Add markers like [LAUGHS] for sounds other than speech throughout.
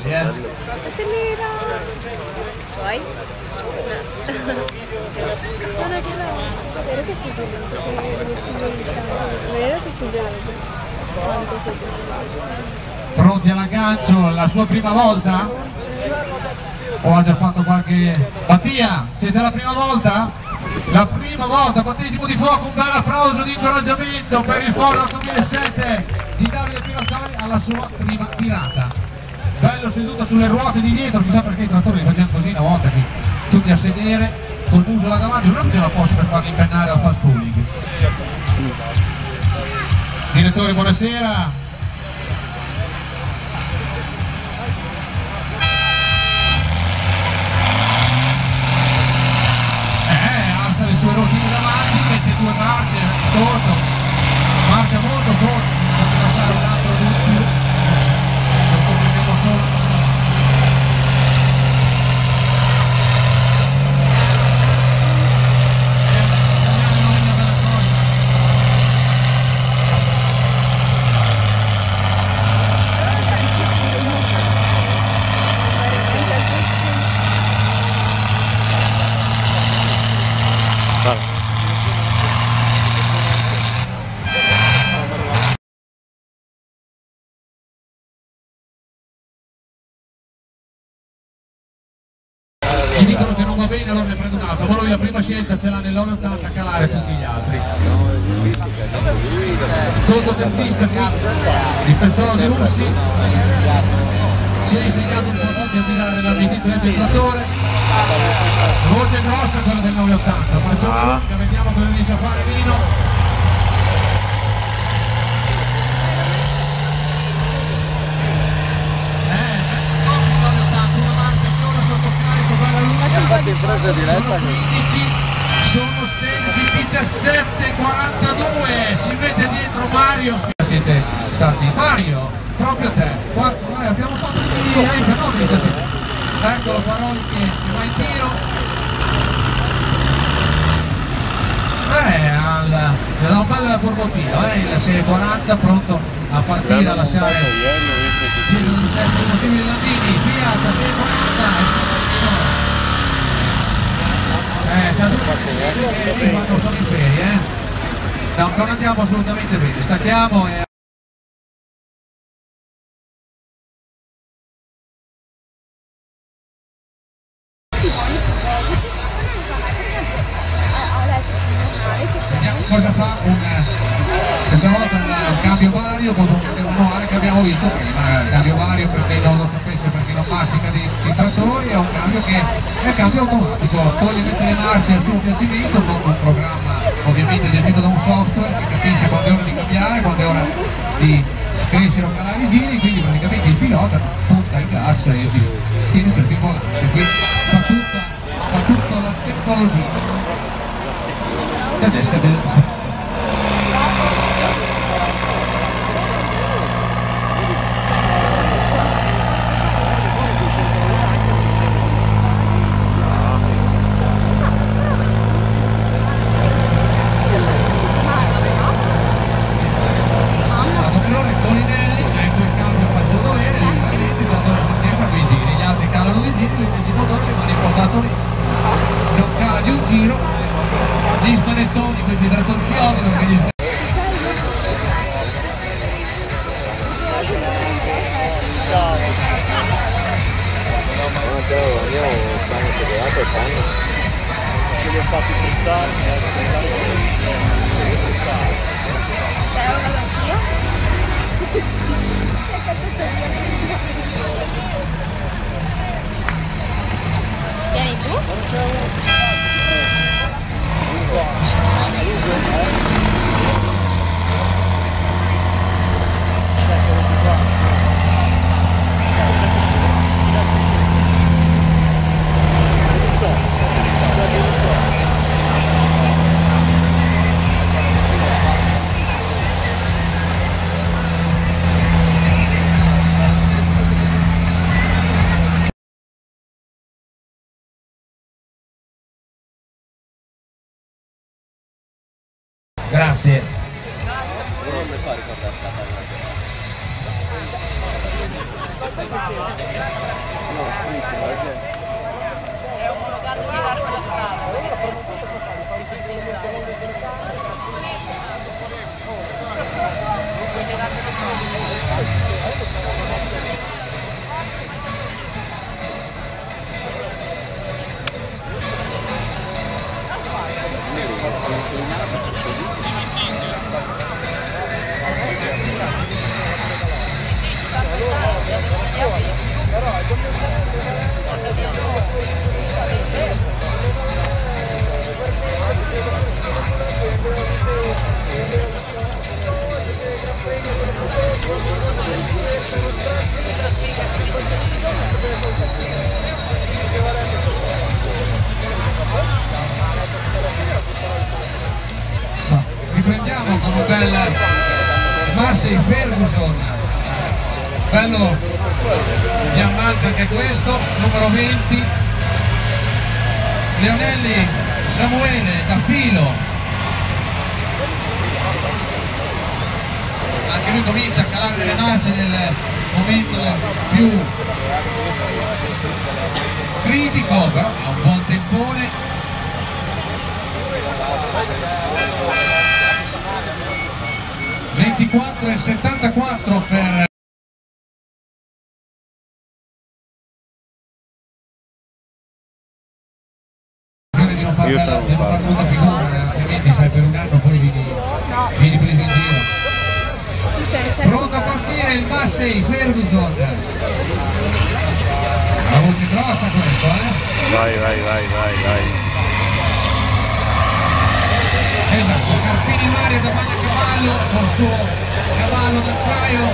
mali, eh. Poi? Non è che la... Vero che si Vero che si Quanto si Pronti all'aggancio, la sua prima volta? O ha già fatto qualche... Mattia, siete la prima volta? La prima volta, battesimo di fuoco, un bel applauso di incoraggiamento per il Ford 2007 di Davide Piratori alla sua prima tirata. Bello seduto sulle ruote di dietro, chissà perché i trattori li facevano così una volta che tutti a sedere, col muso là davanti, non c'era posto per farli impennare al fast pooling. Direttore, buonasera. Eh, alza le sue rotine davanti, mette due marce, corto, marcia molto corto, poteva stare un altro dubbio, lo scopriremo solo. gli dicono che non va bene allora ne prende un altro ma lui la prima ce l'ha nell'80 a calare tutti gli altri. Sottotempista di Pezzolo di Russi ci ha insegnato un po' tutti a tirare la BD3 petratore voce grossa quella del 980 facciamo lunga vediamo cosa riesce a fare Vino. Infatti in presa diretta sono 15 sono 16 17 42 si vede dietro Mario. Siete stati. Mario proprio te. Quanto Mario abbiamo fatto tutti i fenomeni stasera eccolo Paroli che va in tiro. Eh, al, è un bel borbottino eh, il 640 pronto a partire a lasciare. di sesto possibile Landini Fiat 640 eh, c'ha tutti che lì sono in ferie, eh. No, non andiamo assolutamente bene, stacchiamo e... il gas e tiene stretto il volante, quindi fa tutta, fa tutta la tecnologia tedesca del Adoppione Andiamo, stanno cioccolato e panno. Ce li ho fatti fruttare. Vieni tu? Grazie. Non mi fa ricordare sta So, riprendiamo con un bel Massey Ferguson. Bello diamante anche questo numero 20 Leonelli Samuele da filo. Anche lui comincia a calare delle marce nel momento più critico però ha un buon tempone ventiquattro e 74 per di non far, Io bella- sono di non far un brutta figura eh, altrimenti sai per un anno poi vieni, vieni preso in giro. Pronto a partire il Massey Ferguson. La voce grossa questo eh? Vai, vai, vai, vai, vai. esatto Carpini Mario da Magna Cavallo col suo cavallo d'acciaio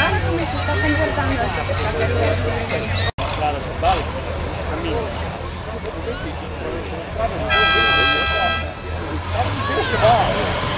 Guarda come si sta comportando adesso che sta per Strada, vale, cammino. Eh,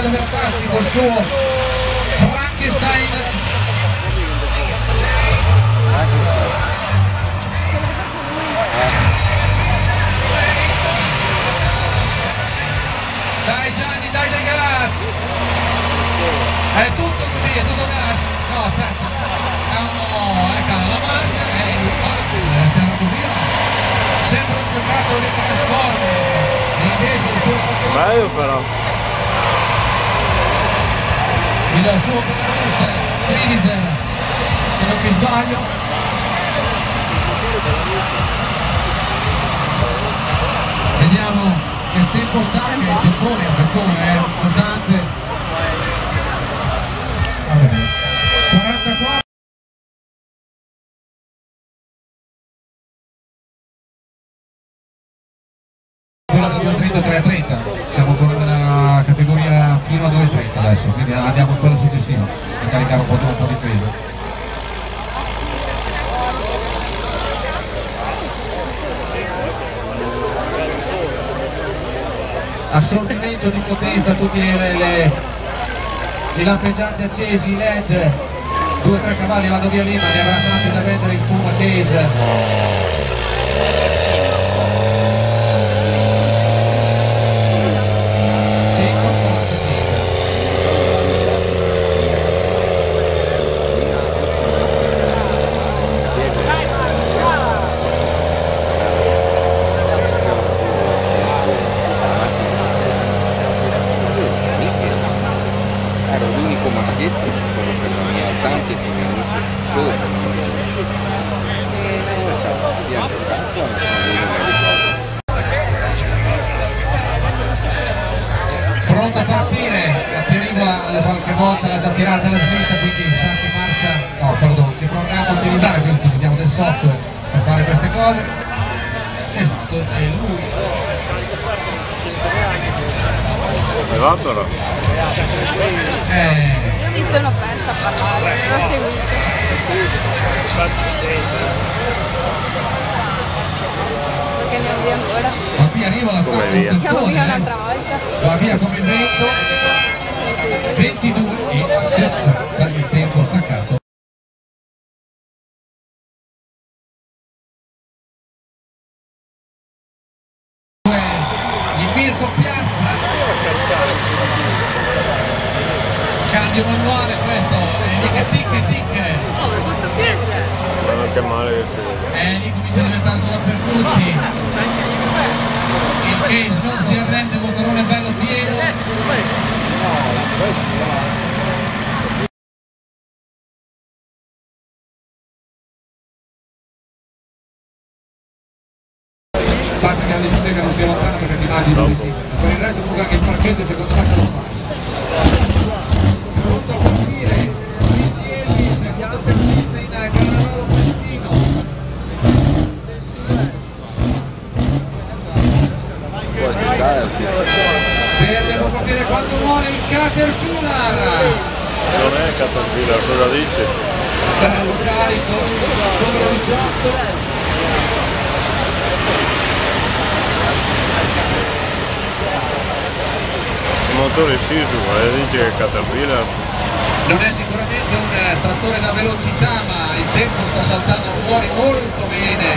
grande Albertazzi col suo Frankenstein. Dai Gianni dai del gas. È tutto così è tutto gas. No aspetta. No ecco la marcia e il palco eh, c'era così sembra un giocato di Transformer e invece il suo Bello però. Il suo Belarus Triniter se non mi sbaglio. Vediamo che tempo sta che il tempone il tempone è importante assorbimento di potenza tutti le, i lampeggianti accesi led 2-3 cavalli vanno via lì ma ne avrà tanti da vendere in Puma Case cose esatto è lui Arrivato no? eh, Io mi sono persa a parlare, non ho seguito. Perché andiamo via ancora. ma qui arriva la stacca via? Andiamo via un'altra eh. volta. va via come il vento Sono venuto di più. 22 e 60 il tempo staccato cambio manuale questo e lì che tic tic. Non che male che si vede. e lì comincia a diventare dura per tutti. Il case non si arrende motorone bello pieno basta che la discoteca non sia lontana perché ti immagini dove si per il resto comunque anche il parcheggio secondo me te lo fa pronto a partire Luigi Ellis motociclista in Carnevalo Pestino Può accettare, sì. Devo capire quando vuole il Caterpillar Non è Caterpillar, cosa dice? Bello carico numero 18 Il motore Sisu, dice che è Caterpillar. non è sicuramente un eh, trattore da velocità ma il tempo sta saltando fuori molto bene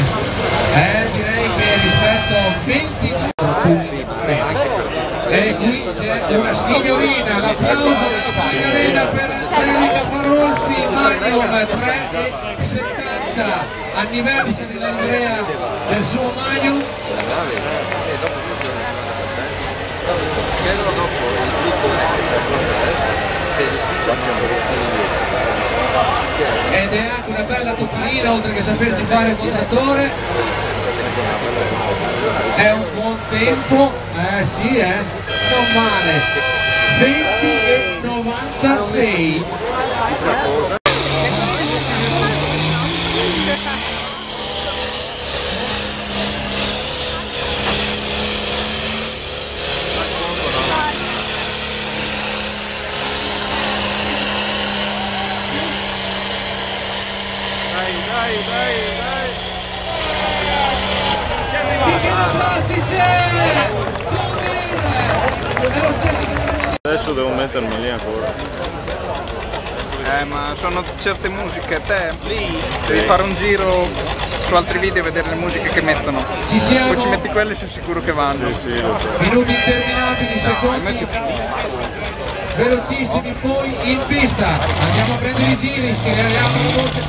eh, direi che rispetto a 20 e qui c'è una signorina l'applauso della Magarena per Angelica Parolfi Magnum 3,70 anniversary d'Andrea del suo Magnum ed è anche una bella topparina oltre che saperci fare il montatore è un buon tempo eh sì eh. Non male. 20 e 96 Dai, dai, dai, dai. Plastice John Deere è lo stesso che Adesso devo mettermi lì ancora. Eh, ma sono certe musiche, te devi fare un giro su altri video e vedere le musiche che mettono. ci siamo Poi ci metti quelle e sei sicuro che vanno. Sì, sì, lo so. minuti interminabili secondi metti- velocissimi poi in pista andiamo a prendere i giri schieriamo la volta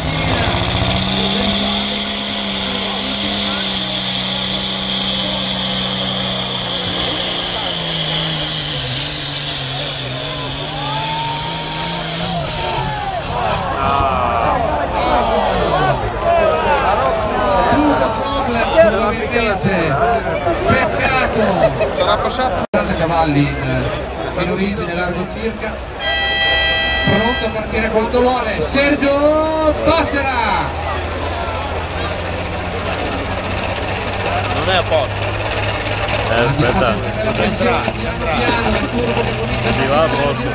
Sarà passato 40 cavalli in, in origine largo circa pronto a partire quando vuole Sergio Passera Non è a posto. Eh, aspetta, la pressione piano piano il turbo che comincia si va a posto.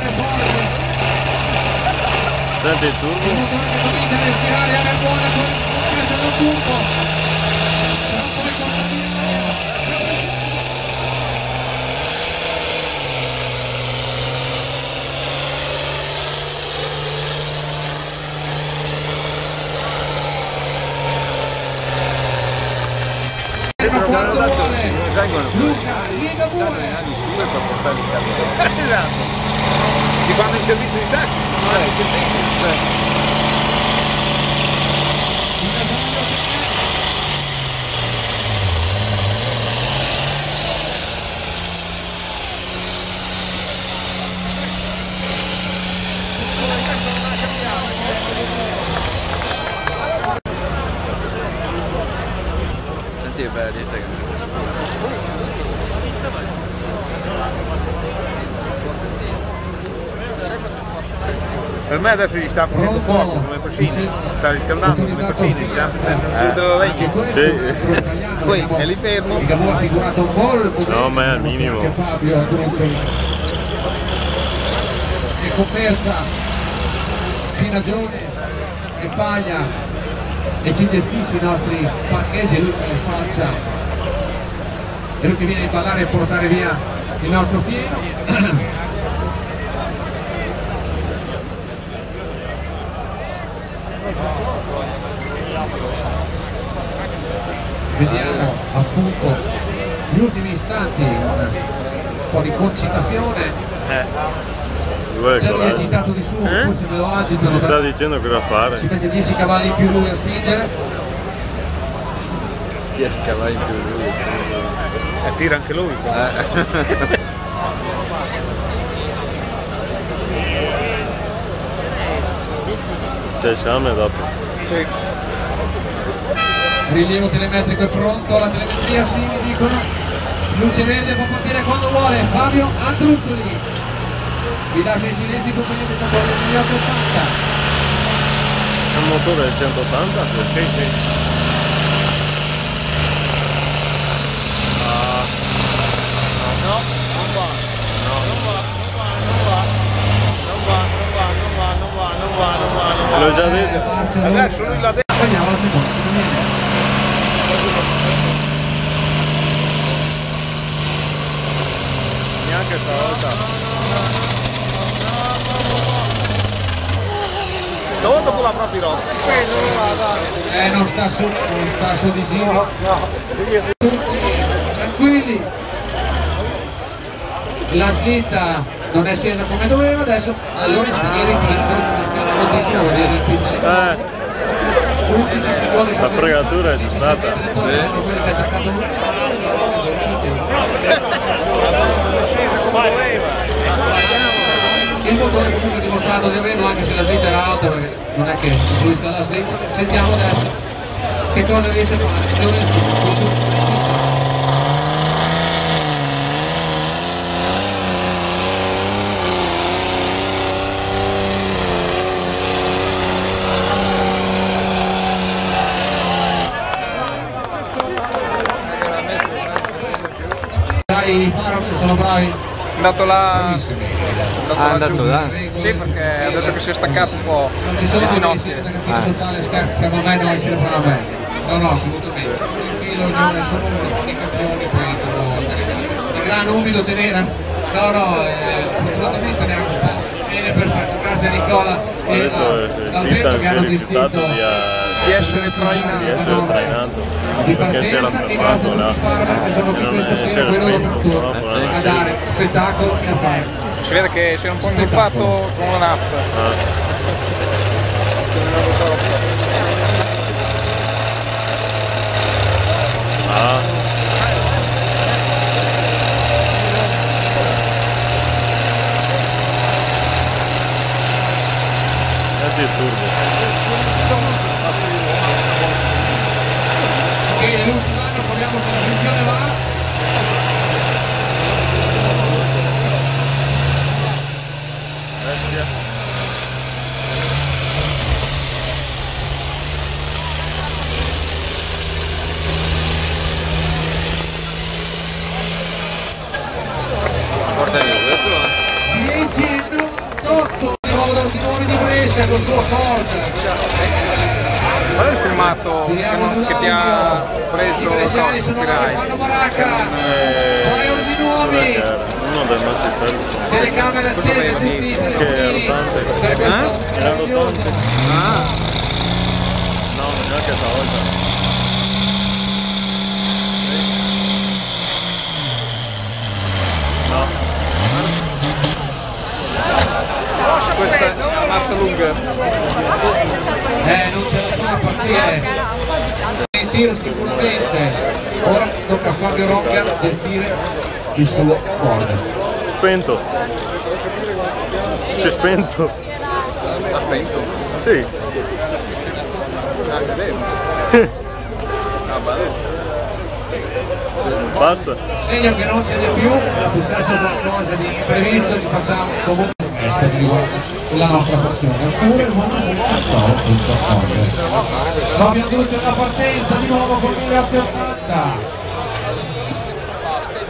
Senti il turbo? comincia a respirare alla buona con questo è un turbo Però poi quando viene Ma quando vuole Luca, Liga pure Ti fanno il servizio di taxi? Vabbè, me adesso gli sta prendendo Pronto? fuoco come Fascini, sta riscaldando come Fascini, gli sta prendendo Eh, della questo Sì. Poi è lì fermo. No, ma è al minimo. e Coperza Sinagione e Paglia e ci gestisce i nostri parcheggi lui che li faccia? E lui che viene a ballare e portare via il nostro fieno [CLEARS THROAT] vediamo appunto gli ultimi istanti un po' di concitazione già lui è agitato di su Eh? forse me lo agitano Mi sta dicendo cosa fare. si mette 10 cavalli in più lui a spingere 10 cavalli in più lui. E tira anche lui. C'è il Same dopo. Sì. Rilievo telemetrico è pronto la telemetria sì mi dicono luce verde può partire quando vuole Fabio Andruzzoli vi lascia in silenzio in compagnia del motore del 1880 È un motore del 180? Sì, sì. L'ho già detto. Adesso lui l'ha detto. Andiamo alla seconda, Neanche stavolta. Stavolta tu la proprio rotta. Eh, non sta su, non sta su di giro. Tutti tranquilli. La slitta non è scesa come doveva, adesso allora i ritiro, ci dispiace moltissimo vedere in pista di Eh, 11 secondi La fregatura è già stata. sono [LAUGHS] Il motore comunque ha dimostrato di averlo anche se la slitta era alta perché non è che influisca la slitta. Sentiamo adesso che cosa riesce a fare. Sono bravi, andato là. Ah, è andato là. Sì, perché ha detto che si è staccato un po' Non ci sono le dei ginocchia. siete da cattiva sociale scarpe, ma mai noi sempre a me. No, no, assolutamente. Il filo ognuno è solo uno, fanno i campioni, poi trovo. Di grano umido ce n'era? No, no, eh, fortunatamente neanche un po'. Bene, perfetto, grazie Nicola ha e detto a- che Alberto Titan che è hanno distinto di, essere trainato. di essere trainato perché si era fermato là e non si era spento sì. a dare spettacolo e a fare. Si vede che si era un po' ingolfato con la nafta. Ah, il turbo. E l'ultimo anno proviamo se la funzione va. Porta via questo, eh. 10 e 98 di nuovo da Ultimoni di Brescia col suo Ford Qual è il filmato che, non- che ti ha l'audio. preso i bresciani no, che fanno baracca paio di nuovi che? Uno dei nostri Ferguson. telecamere accese tutti i telefonini Che rotante. per questo Eh? Era meraviglioso. No, neanche stavolta. Questa è una mazza lunga. eh non ce la fa a partire in tiro sicuramente a Fabio Ronca gestire il suo Ford Spento. Si è spento. Ha spento. Sì. [LAUGHS] Ah. Basta? Segno che non ce n'è più, è successo qualcosa di imprevisto che facciamo comunque questo che riguarda la nostra passione. Oppure www.com.org. Fabio Anducci alla partenza, di nuovo con 1080.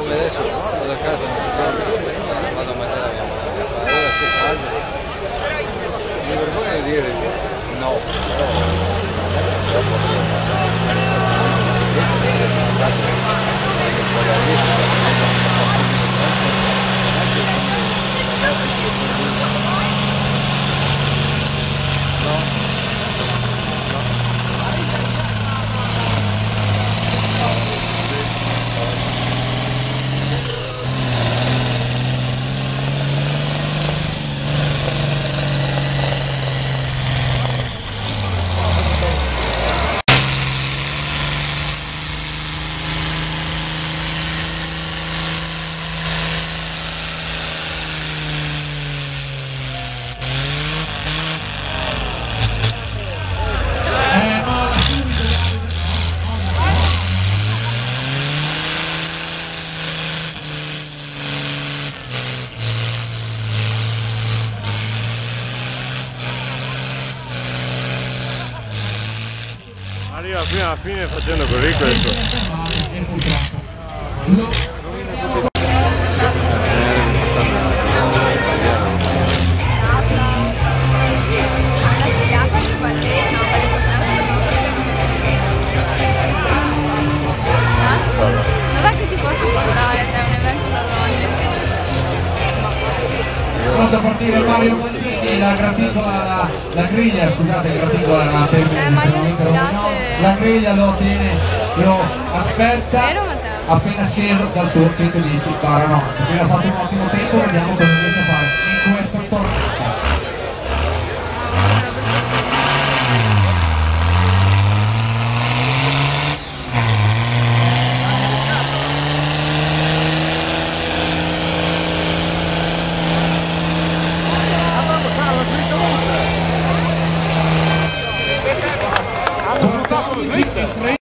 Come adesso vado a casa non c'è vado a mangiare la mia mamma, allora c'è caldo. Mi vergogno di dire no, però fine facendo così questo. E Dov'è che ti posso portare da un evento da? Pronto a partire Mario Maldini, la graticola, la, griglia, scusate, la graticola era una Eh, ma io romagnolo. La griglia lo tiene, lo aspetta appena sceso dal suo 110 barra 90. Quindi ha fatto un ottimo tempo, vediamo cosa riesce a fare